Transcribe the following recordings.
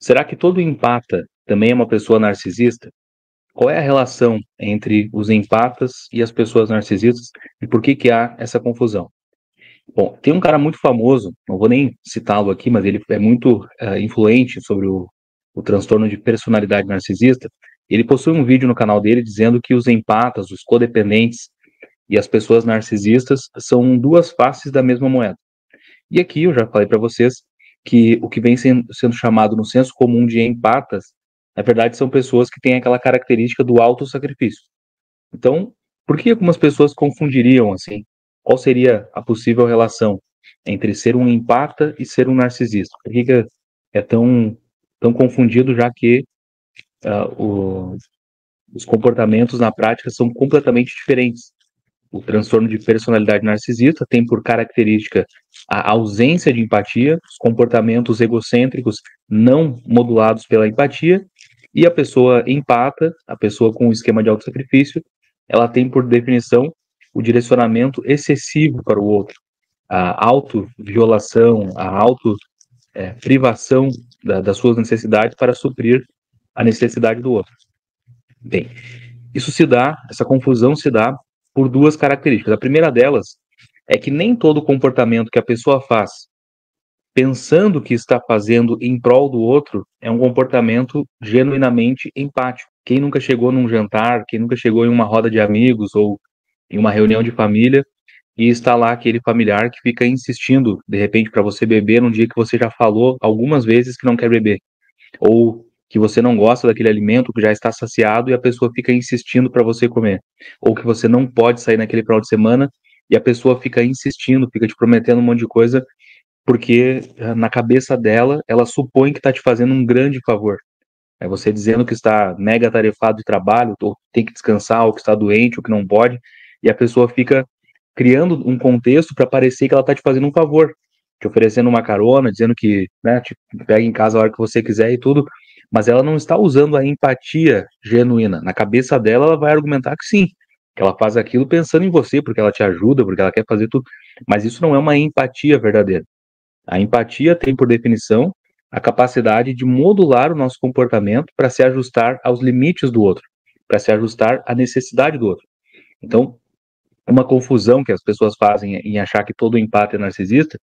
Será que todo empata também é uma pessoa narcisista? Qual é a relação entre os empatas e as pessoas narcisistas e por que que há essa confusão? Bom, tem um cara muito famoso, não vou nem citá-lo aqui, mas ele é muito uh, influente sobre o, o transtorno de personalidade narcisista. Ele possui um vídeo no canal dele dizendo que os empatas, os codependentes e as pessoas narcisistas são duas faces da mesma moeda. E aqui eu já falei para vocês que o que vem sendo, sendo chamado no senso comum de empatas, na verdade são pessoas que têm aquela característica do auto-sacrifício. Então, por que algumas pessoas confundiriam assim? Qual seria a possível relação entre ser um empata e ser um narcisista? Por que é tão, tão confundido, já que uh, o, os comportamentos na prática são completamente diferentes? O transtorno de personalidade narcisista tem por característica a ausência de empatia, os comportamentos egocêntricos não modulados pela empatia, e a pessoa empata, a pessoa com o esquema de autossacrifício, ela tem por definição o direcionamento excessivo para o outro, a auto-violação, a auto-privação é, das suas necessidades para suprir a necessidade do outro. Bem, isso se dá, essa confusão se dá por duas características. A primeira delas é que nem todo comportamento que a pessoa faz pensando que está fazendo em prol do outro é um comportamento genuinamente empático. Quem nunca chegou num jantar, quem nunca chegou em uma roda de amigos ou em uma reunião de família e está lá aquele familiar que fica insistindo, de repente, para você beber num dia que você já falou algumas vezes que não quer beber. Ou que você não gosta daquele alimento, que já está saciado e a pessoa fica insistindo para você comer, ou que você não pode sair naquele final de semana e a pessoa fica insistindo, fica te prometendo um monte de coisa, porque eh, na cabeça dela, ela supõe que está te fazendo um grande favor. É você dizendo que está mega tarefado de trabalho, ou tem que descansar, ou que está doente, ou que não pode, e a pessoa fica criando um contexto para parecer que ela está te fazendo um favor, te oferecendo uma carona, dizendo que né, te pega em casa a hora que você quiser e tudo, mas ela não está usando a empatia genuína. Na cabeça dela, ela vai argumentar que sim, que ela faz aquilo pensando em você, porque ela te ajuda, porque ela quer fazer tudo. Mas isso não é uma empatia verdadeira. A empatia tem, por definição, a capacidade de modular o nosso comportamento para se ajustar aos limites do outro, para se ajustar à necessidade do outro. Então, uma confusão que as pessoas fazem em achar que todo empate é narcisista,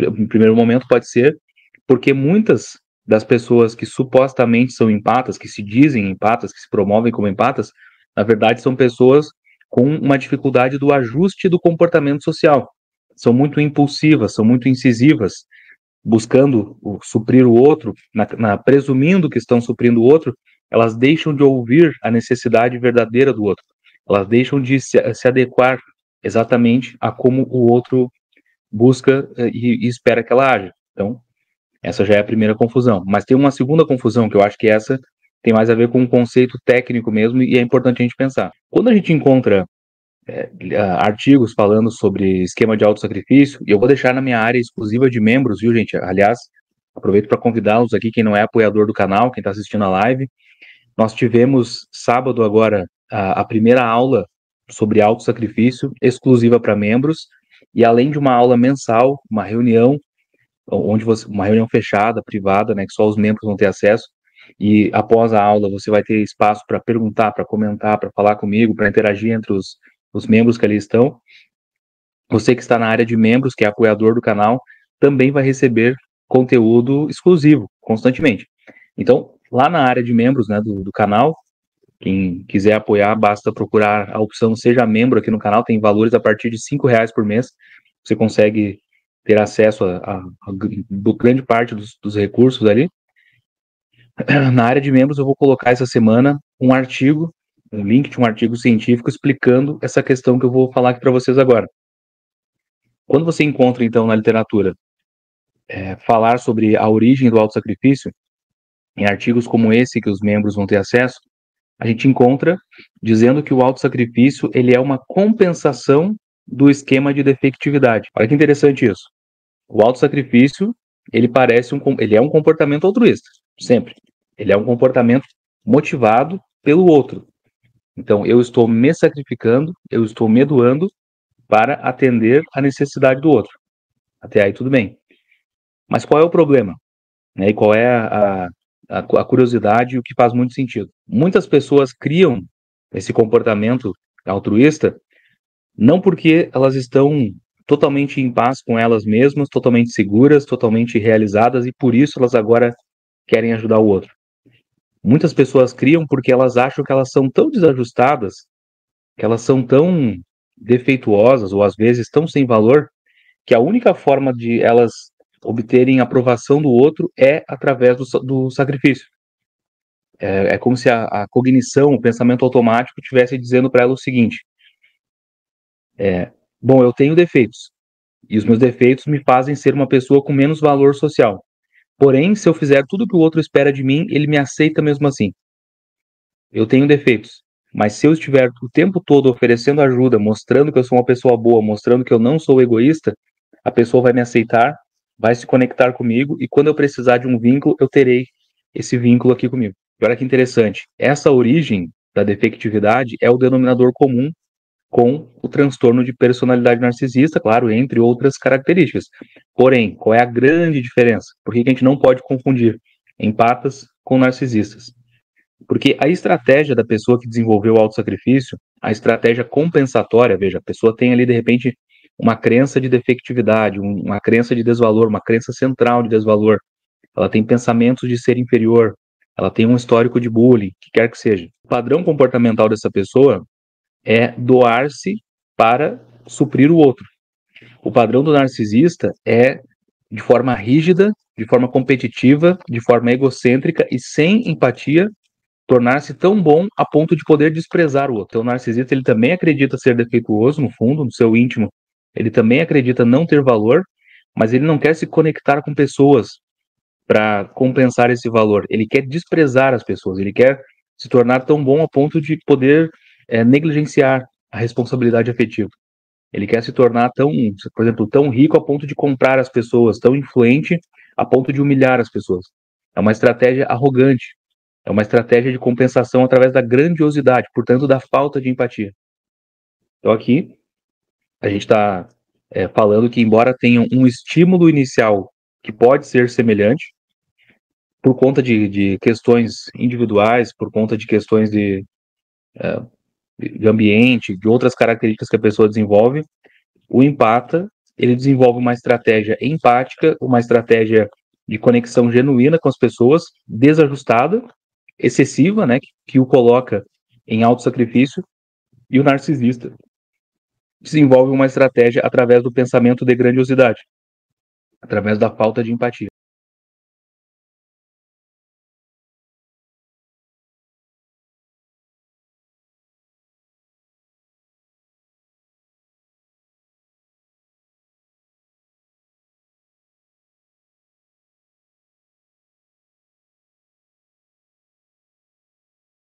em primeiro momento pode ser porque muitas das pessoas que supostamente são empatas, que se dizem empatas, que se promovem como empatas, na verdade são pessoas com uma dificuldade do ajuste do comportamento social. São muito impulsivas, são muito incisivas, buscando o, suprir o outro, na, na, presumindo que estão suprindo o outro, elas deixam de ouvir a necessidade verdadeira do outro. Elas deixam de se, se adequar exatamente a como o outro busca eh, e, e espera que ela haja. Então, essa já é a primeira confusão. Mas tem uma segunda confusão, que eu acho que essa tem mais a ver com um conceito técnico mesmo, e é importante a gente pensar. Quando a gente encontra é, artigos falando sobre esquema de autossacrifício, e eu vou deixar na minha área exclusiva de membros, viu, gente? Aliás, aproveito para convidá-los aqui, quem não é apoiador do canal, quem está assistindo a live. Nós tivemos sábado agora a, a primeira aula sobre autossacrifício, exclusiva para membros, e além de uma aula mensal, uma reunião onde você, uma reunião fechada, privada, né, que só os membros vão ter acesso, e após a aula você vai ter espaço para perguntar, para comentar, para falar comigo, para interagir entre os, os membros que ali estão. Você que está na área de membros, que é apoiador do canal, também vai receber conteúdo exclusivo, constantemente. Então, lá na área de membros né, do, do canal, quem quiser apoiar, basta procurar a opção Seja Membro aqui no canal, tem valores a partir de cinco reais por mês. Você consegue ter acesso a, a, a grande parte dos, dos recursos ali. Na área de membros, eu vou colocar essa semana um artigo, um link de um artigo científico explicando essa questão que eu vou falar aqui para vocês agora. Quando você encontra, então, na literatura, é, falar sobre a origem do autossacrifício, em artigos como esse que os membros vão ter acesso, a gente encontra dizendo que o autossacrifício ele é uma compensação do esquema de defectividade. Olha que interessante isso. O autossacrifício, ele parece um ele é um comportamento altruísta, sempre. Ele é um comportamento motivado pelo outro. Então, eu estou me sacrificando, eu estou me doando para atender a necessidade do outro. Até aí tudo bem. Mas qual é o problema? né, e qual é a, a, a curiosidade e o que faz muito sentido. Muitas pessoas criam esse comportamento altruísta não porque elas estão totalmente em paz com elas mesmas, totalmente seguras, totalmente realizadas e por isso elas agora querem ajudar o outro. Muitas pessoas criam porque elas acham que elas são tão desajustadas, que elas são tão defeituosas ou às vezes tão sem valor, que a única forma de elas obterem aprovação do outro é através do, do sacrifício. É, é, como se a, a, cognição, o pensamento automático, estivesse dizendo para ela o seguinte: é, bom, eu tenho defeitos, e os meus defeitos me fazem ser uma pessoa com menos valor social. Porém, se eu fizer tudo o que o outro espera de mim, ele me aceita mesmo assim. Eu tenho defeitos, mas se eu estiver o tempo todo oferecendo ajuda, mostrando que eu sou uma pessoa boa, mostrando que eu não sou egoísta, a pessoa vai me aceitar, vai se conectar comigo e quando eu precisar de um vínculo, eu terei esse vínculo aqui comigo. Olha que interessante. Essa origem da defectividade é o denominador comum com o transtorno de personalidade narcisista, claro, entre outras características. Porém, qual é a grande diferença? Por que a gente não pode confundir empatas com narcisistas? Porque a estratégia da pessoa que desenvolveu o autossacrifício, a estratégia compensatória, veja, a pessoa tem ali de repente uma crença de defectividade, uma crença de desvalor, uma crença central de desvalor. Ela tem pensamentos de ser inferior, ela tem um histórico de bullying, que quer que seja. O padrão comportamental dessa pessoa é doar-se para suprir o outro. O padrão do narcisista é de forma rígida, de forma competitiva, de forma egocêntrica e sem empatia, tornar-se tão bom a ponto de poder desprezar o outro. Então, o narcisista ele também acredita ser defeituoso no fundo, no seu íntimo. Ele também acredita não ter valor, mas ele não quer se conectar com pessoas para compensar esse valor. Ele quer desprezar as pessoas. Ele quer se tornar tão bom a ponto de poder é, negligenciar a responsabilidade afetiva. Ele quer se tornar tão, por exemplo, tão rico a ponto de comprar as pessoas, tão influente a ponto de humilhar as pessoas. É uma estratégia arrogante. É uma estratégia de compensação através da grandiosidade, portanto, da falta de empatia. Então, aqui, a gente está é, falando que, embora tenha um estímulo inicial que pode ser semelhante, por conta de, de questões individuais, por conta de questões de, é, de ambiente, de outras características que a pessoa desenvolve, o empata, ele desenvolve uma estratégia empática, uma estratégia de conexão genuína com as pessoas, desajustada, excessiva, né, que, que o coloca em alto sacrifício, e o narcisista desenvolve uma estratégia através do pensamento de grandiosidade, através da falta de empatia.